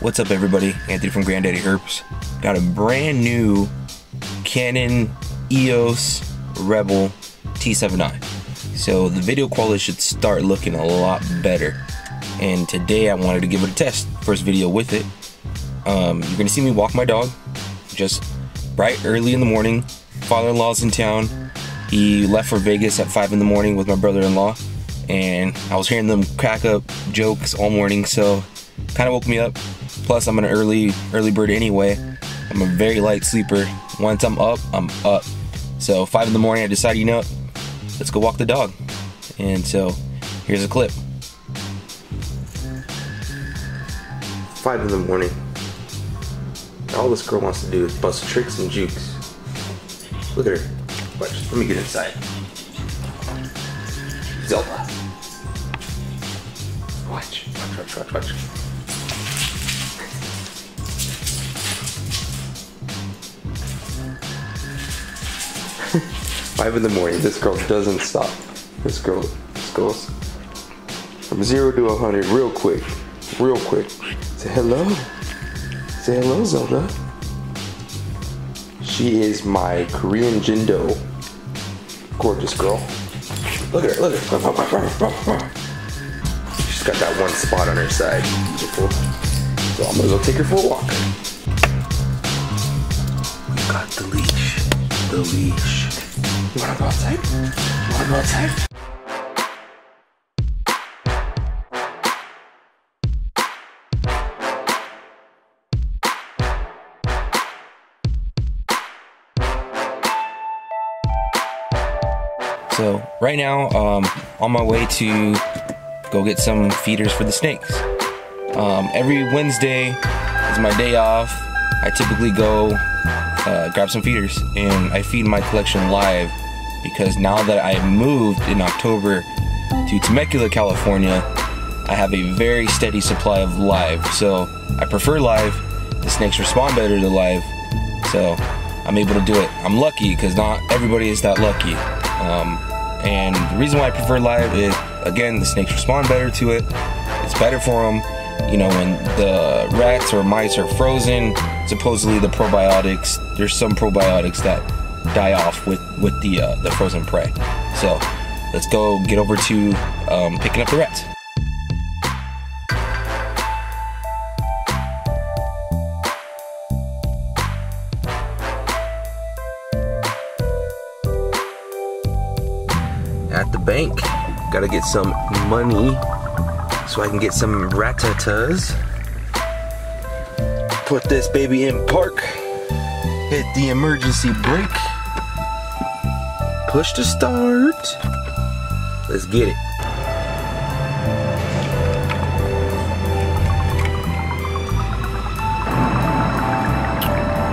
What's up everybody? Anthony from Granddaddy Herps. Got a brand new Canon EOS Rebel T7i. So the video quality should start looking a lot better. And today I wanted to give it a test. First video with it. Um, you're gonna see me walk my dog. Just bright early in the morning. Father-in-law's in town. He left for Vegas at 5 in the morning with my brother-in-law. And I was hearing them crack up jokes all morning, so kind of woke me up. Plus, I'm an early early bird anyway. I'm a very light sleeper. Once I'm up, I'm up. So five in the morning, I decided, you know, let's go walk the dog. And so here's a clip. Five in the morning. All this girl wants to do is bust tricks and jukes. Look at her. Watch, let me get inside. Zelda. Watch, watch, watch, watch, watch. Five in the morning, this girl doesn't stop. This girl, this goes from zero to a hundred real quick, real quick. Say hello. Say hello, Zelda. She is my Korean Jindo. Gorgeous girl. Look at her, look at her. She's got that one spot on her side. Beautiful. So I'm gonna go take her for a walk. We got the leash. The leash. You wanna go outside? You wanna go outside? So right now, um, on my way to go get some feeders for the snakes. Um, every Wednesday is my day off. I typically go uh, grab some feeders and I feed my collection live because now that I moved in October to Temecula, California, I have a very steady supply of live. So I prefer live. The snakes respond better to live. So I'm able to do it. I'm lucky because not everybody is that lucky. Um, and the reason why I prefer live is, again, the snakes respond better to it. It's better for them. You know, when the rats or mice are frozen, supposedly the probiotics, there's some probiotics that die off with, with the, uh, the frozen prey. So let's go get over to um, picking up the rats. At the bank. Gotta get some money so I can get some ratatas. Put this baby in park. Hit the emergency brake. Push to start. Let's get it.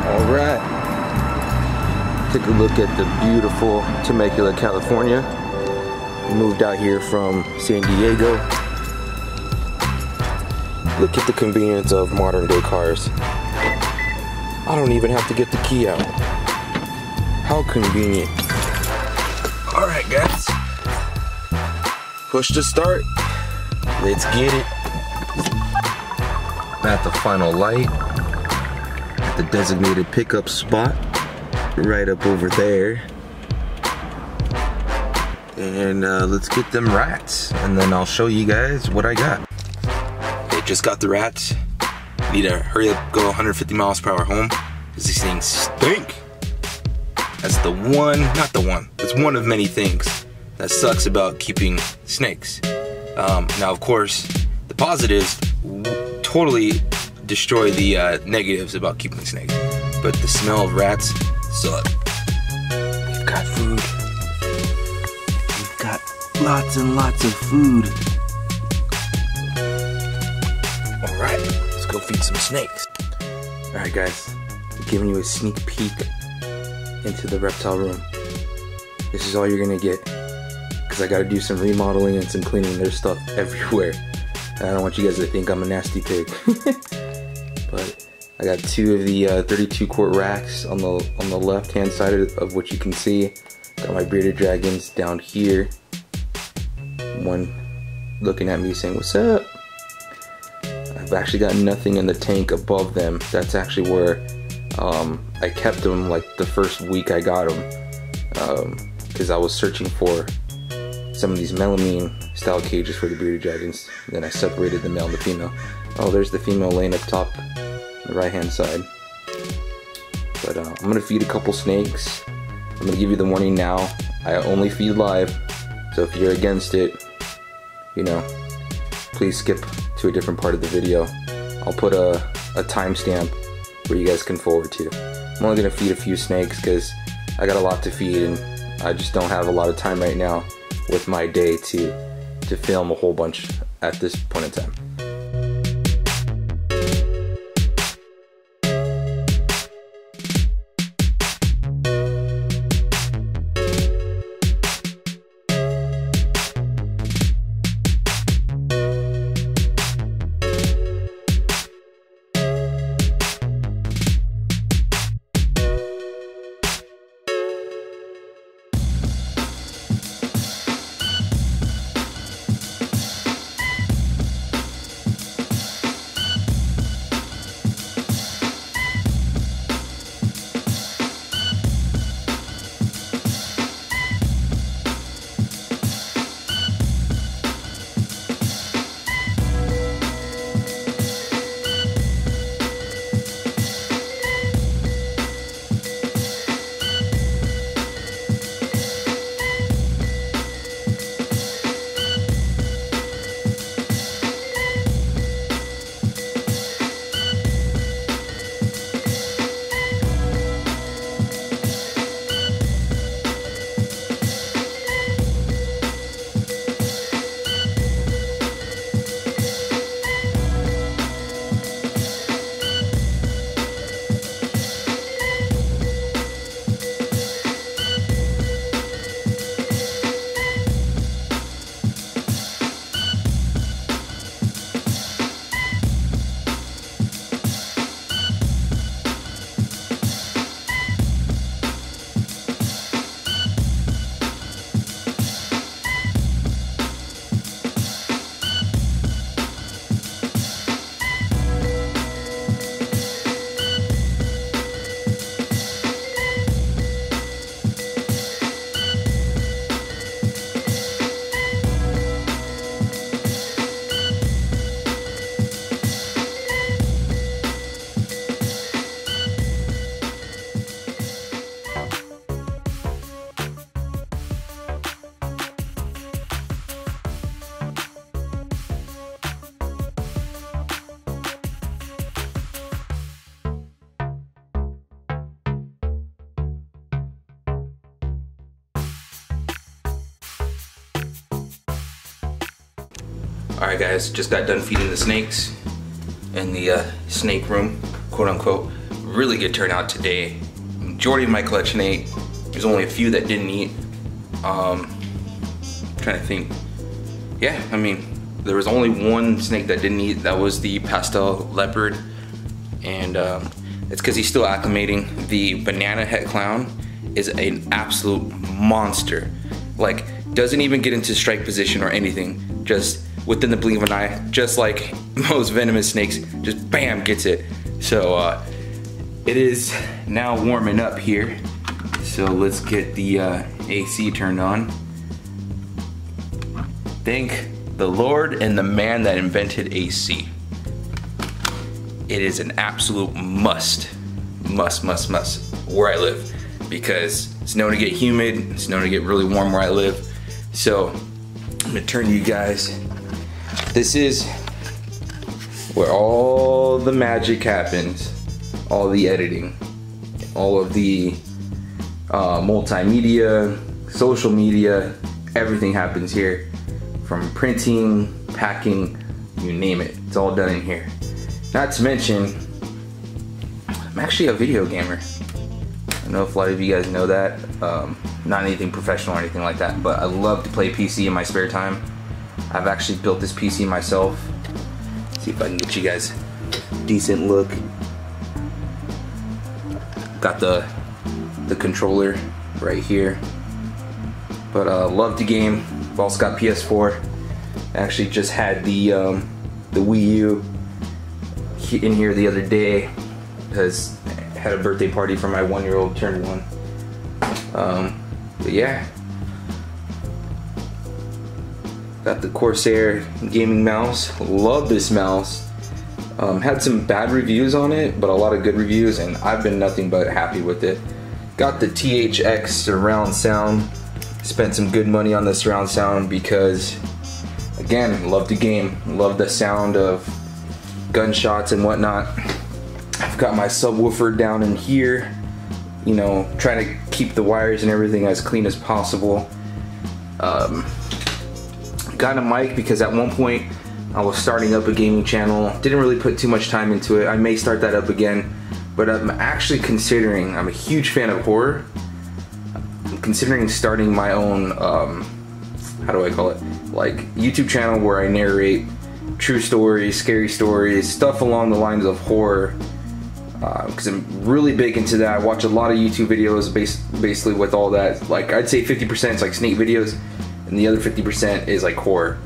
All right. Take a look at the beautiful Temecula, California moved out here from San Diego. Look at the convenience of modern day cars. I don't even have to get the key out. How convenient. Alright guys. Push to start. Let's get it. At the final light. At the designated pickup spot. Right up over there and uh, let's get them rats and then I'll show you guys what I got. Okay, just got the rats. Need to hurry up, go 150 miles per hour home because these things stink. That's the one, not the one, it's one of many things that sucks about keeping snakes. Um, now, of course, the positives totally destroy the uh, negatives about keeping snakes, but the smell of rats suck. Lots and lots of food. All right, let's go feed some snakes. All right, guys, I'm giving you a sneak peek into the reptile room. This is all you're gonna get because I gotta do some remodeling and some cleaning. There's stuff everywhere. And I don't want you guys to think I'm a nasty pig. but I got two of the uh, 32 quart racks on the on the left hand side of, of which you can see. Got my bearded dragons down here one looking at me saying, what's up? I've actually got nothing in the tank above them. That's actually where um, I kept them like the first week I got them because um, I was searching for some of these melamine style cages for the bearded dragons. Then I separated the male and the female. Oh, there's the female laying up top, the right hand side. But uh, I'm gonna feed a couple snakes. I'm gonna give you the warning now. I only feed live, so if you're against it, you know, please skip to a different part of the video. I'll put a, a timestamp where you guys can forward to. I'm only gonna feed a few snakes because I got a lot to feed and I just don't have a lot of time right now with my day to to film a whole bunch at this point in time. Alright guys, just got done feeding the snakes in the uh, snake room, quote unquote. Really good turnout today. Majority of my collection ate. There's only a few that didn't eat. Um, trying to think. Yeah, I mean, there was only one snake that didn't eat. That was the pastel leopard. And um, it's because he's still acclimating. The banana head clown is an absolute monster. Like, doesn't even get into strike position or anything. Just within the blink of an eye, just like most venomous snakes, just bam, gets it. So uh, it is now warming up here. So let's get the uh, AC turned on. Thank the Lord and the man that invented AC. It is an absolute must, must, must, must where I live because it's known to get humid, it's known to get really warm where I live. So I'm gonna turn you guys this is where all the magic happens, all the editing, all of the uh, multimedia, social media, everything happens here. From printing, packing, you name it, it's all done in here. Not to mention, I'm actually a video gamer. I know if a lot of you guys know that. Um, not anything professional or anything like that, but I love to play PC in my spare time. I've actually built this PC myself. See if I can get you guys decent look. Got the the controller right here. But uh, love the game. I've also got PS4. Actually just had the um, the Wii U in here the other day has had a birthday party for my one year old turned one. Um, but yeah. Got the Corsair gaming mouse. Love this mouse. Um, had some bad reviews on it, but a lot of good reviews, and I've been nothing but happy with it. Got the THX surround sound. Spent some good money on the surround sound because, again, love the game. Love the sound of gunshots and whatnot. I've got my subwoofer down in here, you know, trying to keep the wires and everything as clean as possible. Um, got a mic because at one point I was starting up a gaming channel. Didn't really put too much time into it. I may start that up again, but I'm actually considering, I'm a huge fan of horror. I'm considering starting my own, um, how do I call it? Like YouTube channel where I narrate true stories, scary stories, stuff along the lines of horror. Because uh, I'm really big into that. I watch a lot of YouTube videos based, basically with all that. Like I'd say 50% is like snake videos, and the other 50% is like horror.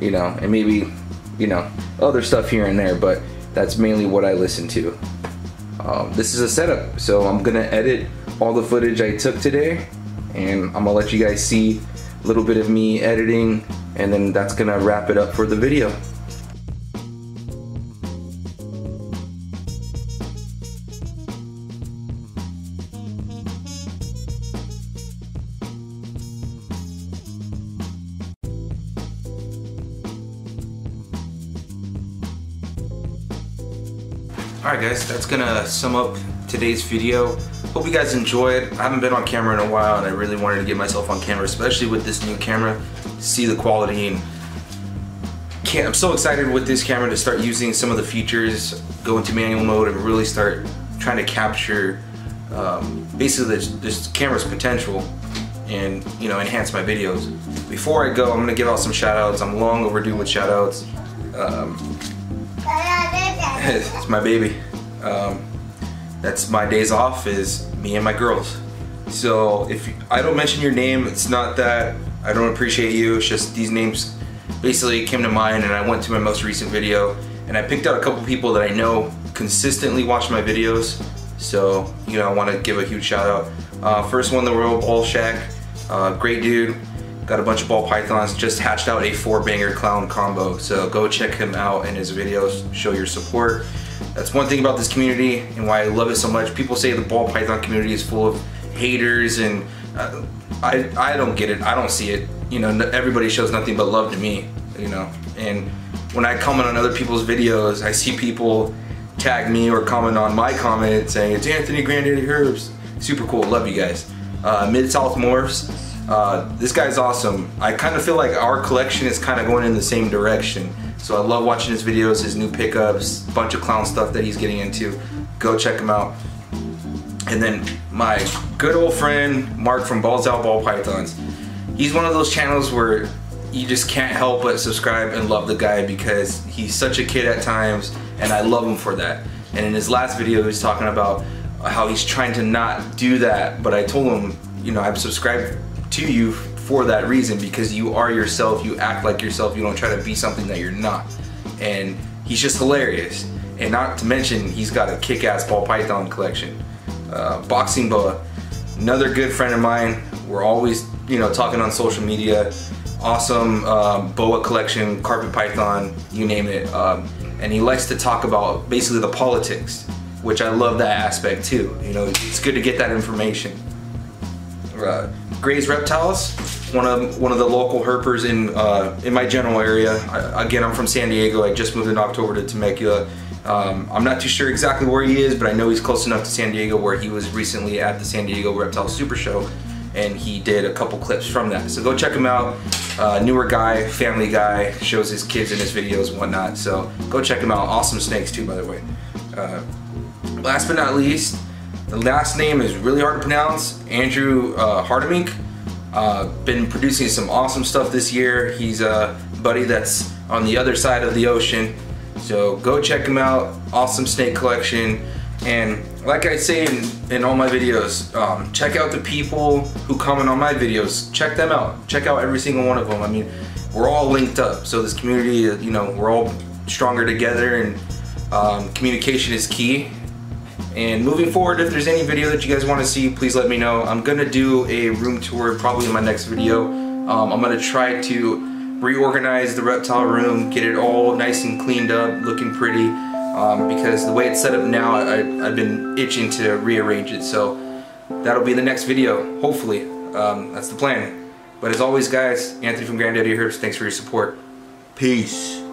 You know, and maybe you know, other stuff here and there, but that's mainly what I listen to. Um, this is a setup, so I'm gonna edit all the footage I took today, and I'm gonna let you guys see a little bit of me editing, and then that's gonna wrap it up for the video. Alright guys, that's gonna sum up today's video. Hope you guys enjoyed. I haven't been on camera in a while and I really wanted to get myself on camera, especially with this new camera, see the quality and I'm so excited with this camera to start using some of the features, go into manual mode and really start trying to capture um, basically this, this camera's potential and you know enhance my videos. Before I go, I'm gonna give out some shout outs. I'm long overdue with shout outs. Um, it's my baby. Um, that's my days off is me and my girls. So if I don't mention your name, it's not that I don't appreciate you. It's just these names basically came to mind and I went to my most recent video and I picked out a couple people that I know consistently watch my videos. So, you know, I want to give a huge shout out. Uh, first one, the Royal Ball Shack. Uh, great dude. Got a bunch of ball pythons, just hatched out a four banger clown combo. So go check him out in his videos, show your support. That's one thing about this community and why I love it so much. People say the ball python community is full of haters and uh, I, I don't get it. I don't see it. You know, everybody shows nothing but love to me, you know. And when I comment on other people's videos, I see people tag me or comment on my comment saying, it's Anthony Granddaddy Herps. Super cool, love you guys. Uh, Mid-South Morphs, uh, this guy's awesome. I kind of feel like our collection is kind of going in the same direction. So I love watching his videos, his new pickups, bunch of clown stuff that he's getting into. Go check him out. And then my good old friend, Mark from Balls Out Ball Pythons. He's one of those channels where you just can't help but subscribe and love the guy because he's such a kid at times and I love him for that. And in his last video, he was talking about how he's trying to not do that, but I told him, you know, I've subscribed to you for that reason because you are yourself, you act like yourself, you don't try to be something that you're not. And he's just hilarious. And not to mention, he's got a kick-ass ball python collection. Uh, Boxing Boa, another good friend of mine. We're always, you know, talking on social media. Awesome um, boa collection, carpet python, you name it. Um, and he likes to talk about basically the politics, which I love that aspect too. You know, it's good to get that information. Uh, Gray's Reptiles, one of one of the local herpers in uh, in my general area. I, again, I'm from San Diego. I just moved in October to Temecula. Um, I'm not too sure exactly where he is, but I know he's close enough to San Diego where he was recently at the San Diego Reptile Super Show and he did a couple clips from that. So go check him out. Uh, newer guy, family guy, shows his kids in his videos and whatnot. So go check him out. Awesome snakes too, by the way. Uh, last but not least, the last name is really hard to pronounce. Andrew uh, Hardemink. Uh, been producing some awesome stuff this year. He's a buddy that's on the other side of the ocean. So go check him out. Awesome snake collection. And like I say in, in all my videos, um, check out the people who comment on my videos. Check them out. Check out every single one of them. I mean, we're all linked up. So this community, you know, we're all stronger together and Um, communication is key. And moving forward, if there's any video that you guys want to see, please let me know. I'm gonna do a room tour probably in my next video. Um, I'm gonna try to reorganize the reptile room, get it all nice and cleaned up, looking pretty. Um, because the way it's set up now, I, have been itching to rearrange it. So that'll be the next video, hopefully. Um, that's the plan. But as always, guys, Anthony from Granddaddy Herps, thanks for your support. Peace.